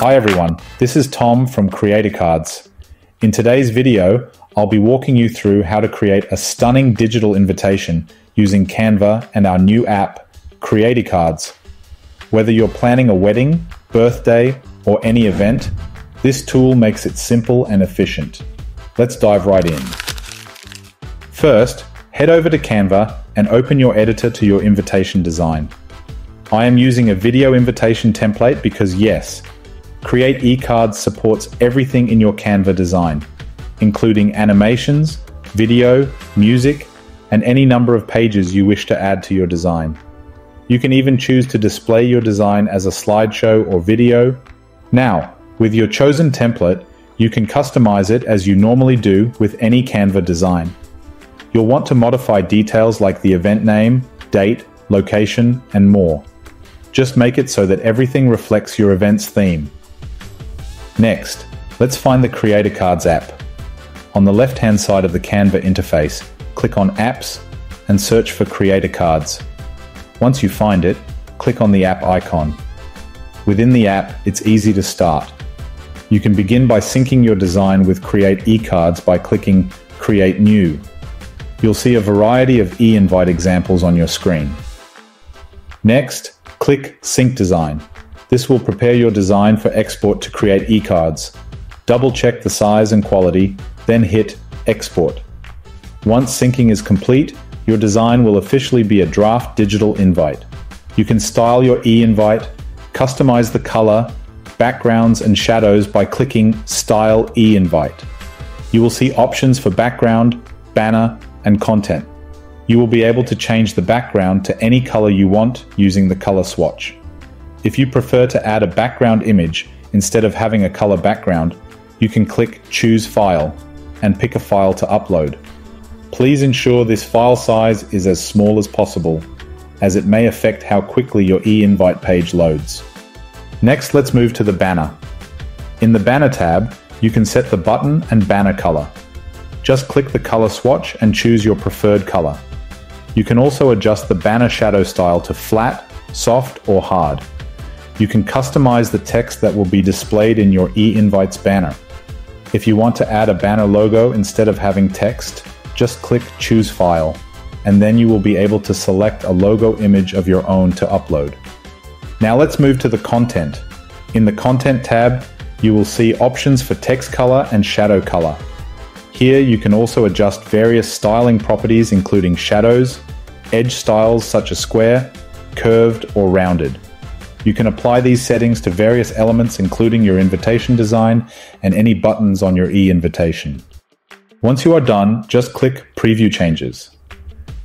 Hi everyone, this is Tom from CreatEcards. In today's video, I'll be walking you through how to create a stunning digital invitation using Canva and our new app, CreatEcards. Whether you're planning a wedding, birthday, or any event, this tool makes it simple and efficient. Let's dive right in. First, head over to Canva and open your editor to your invitation design. I am using a video invitation template because yes, CreatEcards supports everything in your Canva design, including animations, video, music, and any number of pages you wish to add to your design. You can even choose to display your design as a slideshow or video. Now, with your chosen template, you can customize it as you normally do with any Canva design. You'll want to modify details like the event name, date, location, and more. Just make it so that everything reflects your event's theme. Next, let's find the CreatEcards app. On the left-hand side of the Canva interface, click on Apps and search for CreatEcards. Once you find it, click on the app icon. Within the app, it's easy to start. You can begin by syncing your design with CreatEcards by clicking Create New you'll see a variety of e-invite examples on your screen. Next, click Sync Design. This will prepare your design for export to CreatEcards. Double check the size and quality, then hit Export. Once syncing is complete, your design will officially be a draft digital invite. You can style your e-invite, customize the color, backgrounds and shadows by clicking Style e-invite. You will see options for background, banner, and content. You will be able to change the background to any color you want using the color swatch. If you prefer to add a background image instead of having a color background, you can click Choose File and pick a file to upload. Please ensure this file size is as small as possible, as it may affect how quickly your e-invite page loads. Next, let's move to the banner. In the Banner tab, you can set the button and banner color. Just click the color swatch and choose your preferred color. You can also adjust the banner shadow style to flat, soft, or hard. You can customize the text that will be displayed in your e-invites banner. If you want to add a banner logo instead of having text, just click Choose File, and then you will be able to select a logo image of your own to upload. Now let's move to the content. In the Content tab, you will see options for text color and shadow color. Here you can also adjust various styling properties including shadows, edge styles such as square, curved or rounded. You can apply these settings to various elements including your invitation design and any buttons on your e-invitation. Once you are done, just click Preview Changes.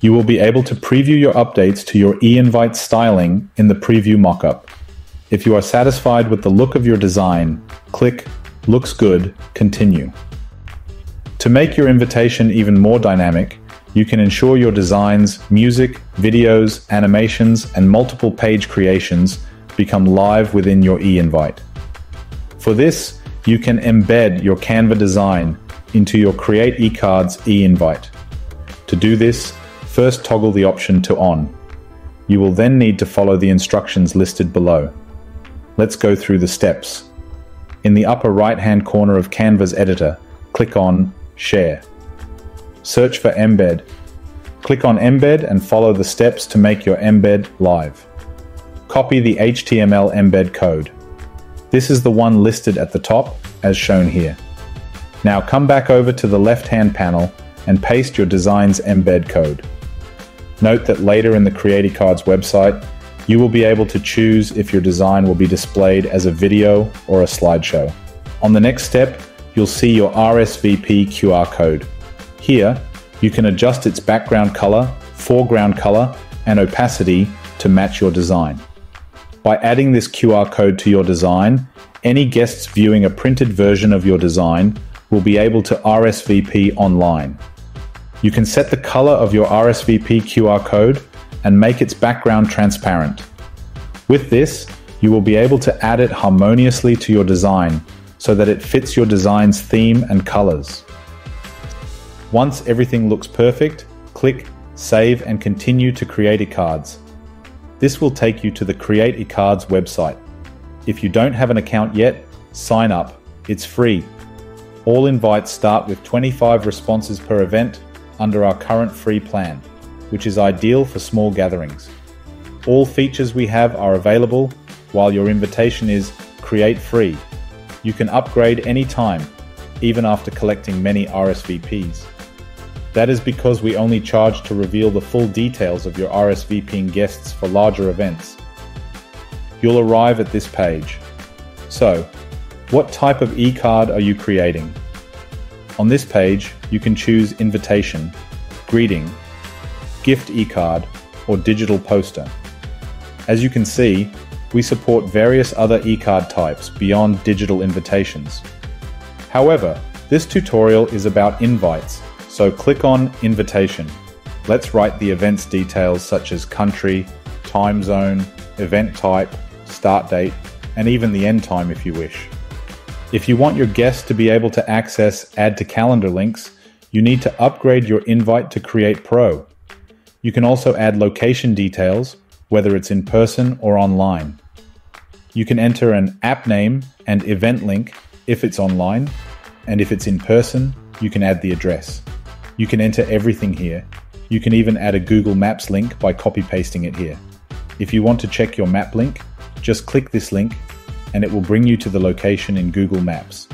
You will be able to preview your updates to your e-invite styling in the Preview Mockup. If you are satisfied with the look of your design, click Looks Good, Continue. To make your invitation even more dynamic, you can ensure your designs, music, videos, animations, and multiple page creations become live within your e-invite. For this, you can embed your Canva design into your CreatEcards e-invite. To do this, first toggle the option to on. You will then need to follow the instructions listed below. Let's go through the steps. In the upper right-hand corner of Canva's editor, click on Share. Search for Embed. Click on Embed and follow the steps to make your embed live. Copy the HTML embed code. This is the one listed at the top, as shown here. Now come back over to the left-hand panel and paste your design's embed code. Note that later in the CreatEcards website, you will be able to choose if your design will be displayed as a video or a slideshow. On the next step, you'll see your RSVP QR code. Here, you can adjust its background color, foreground color, and opacity to match your design. By adding this QR code to your design, any guests viewing a printed version of your design will be able to RSVP online. You can set the color of your RSVP QR code and make its background transparent. With this, you will be able to add it harmoniously to your design so that it fits your design's theme and colors. Once everything looks perfect, click Save and continue to CreatEcards. This will take you to the CreatEcards website. If you don't have an account yet, sign up. It's free. All invites start with 25 responses per event under our current free plan, which is ideal for small gatherings. All features we have are available while your invitation is create free. You can upgrade any time, even after collecting many RSVPs. That is because we only charge to reveal the full details of your RSVPing guests for larger events. You'll arrive at this page. So, what type of e-card are you creating? On this page, you can choose invitation, greeting, gift e-card, or digital poster. As you can see, we support various other e-card types beyond digital invitations. However, this tutorial is about invites, so click on Invitation. Let's write the event's details such as country, time zone, event type, start date, and even the end time if you wish. If you want your guests to be able to access Add to Calendar links, you need to upgrade your invite to Create Pro. You can also add location details, whether it's in person or online. You can enter an app name and event link if it's online, and if it's in person, you can add the address. You can enter everything here. You can even add a Google Maps link by copy pasting it here. If you want to check your map link, just click this link and it will bring you to the location in Google Maps.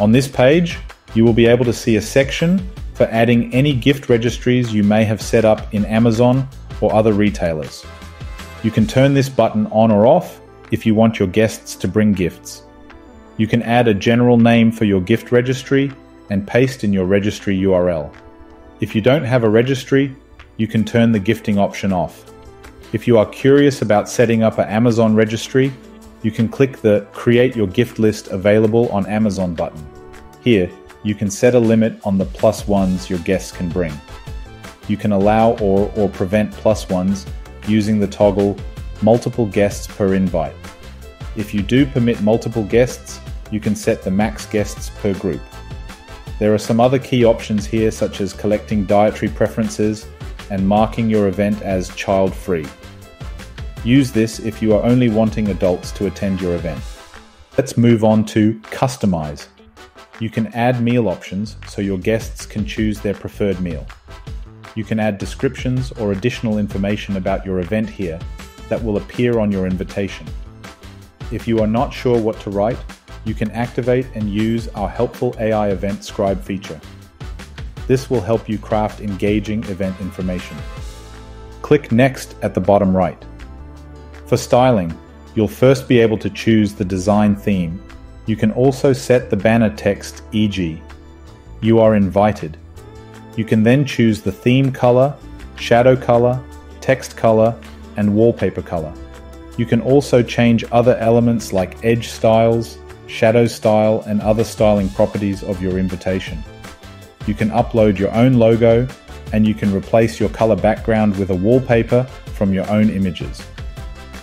On this page, you will be able to see a section for adding any gift registries you may have set up in Amazon or other retailers. You can turn this button on or off if you want your guests to bring gifts. You can add a general name for your gift registry and paste in your registry URL. If you don't have a registry, you can turn the gifting option off. If you are curious about setting up an Amazon registry, you can click the Create Your Gift List Available on Amazon button. Here, you can set a limit on the plus ones your guests can bring. You can allow or, or prevent plus ones using the toggle Multiple Guests per Invite. If you do permit multiple guests, you can set the max guests per group. There are some other key options here, such as collecting dietary preferences and marking your event as child free. Use this if you are only wanting adults to attend your event. Let's move on to Customize. You can add meal options so your guests can choose their preferred meal. You can add descriptions or additional information about your event here that will appear on your invitation. If you are not sure what to write, you can activate and use our helpful AI event scribe feature. This will help you craft engaging event information. Click Next at the bottom right. For styling, you'll first be able to choose the design theme. You can also set the banner text, e.g., You are invited. You can then choose the theme color, shadow color, text color, and wallpaper color. You can also change other elements like edge styles, shadow style, and other styling properties of your invitation. You can upload your own logo, and you can replace your color background with a wallpaper from your own images.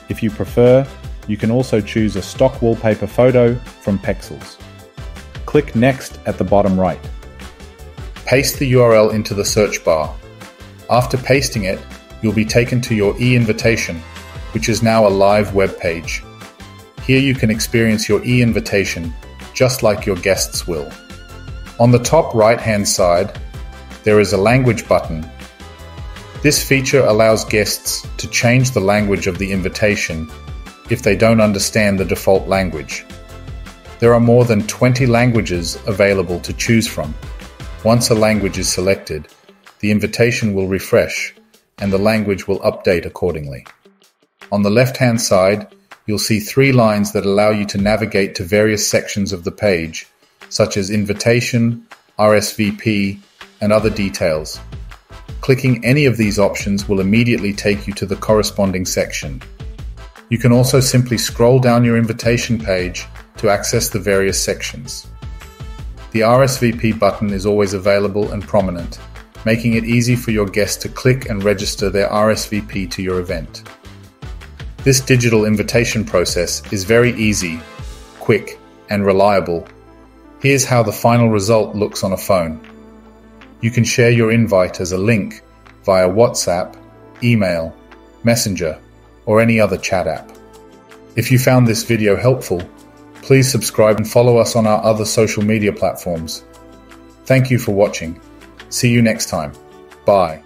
If you prefer, you can also choose a stock wallpaper photo from Pexels. Click Next at the bottom right. Paste the URL into the search bar. After pasting it, you'll be taken to your e-invitation, which is now a live web page. Here you can experience your e-invitation, just like your guests will. On the top right-hand side, there is a language button. This feature allows guests to change the language of the invitation if they don't understand the default language. There are more than 20 languages available to choose from. Once a language is selected, the invitation will refresh and the language will update accordingly. On the left-hand side, you'll see three lines that allow you to navigate to various sections of the page, such as invitation, RSVP, and other details. Clicking any of these options will immediately take you to the corresponding section. You can also simply scroll down your invitation page to access the various sections. The RSVP button is always available and prominent, making it easy for your guests to click and register their RSVP to your event. This digital invitation process is very easy, quick, and reliable. Here's how the final result looks on a phone. You can share your invite as a link via WhatsApp, email, Messenger, or any other chat app. If you found this video helpful, please subscribe and follow us on our other social media platforms. Thank you for watching. See you next time. Bye.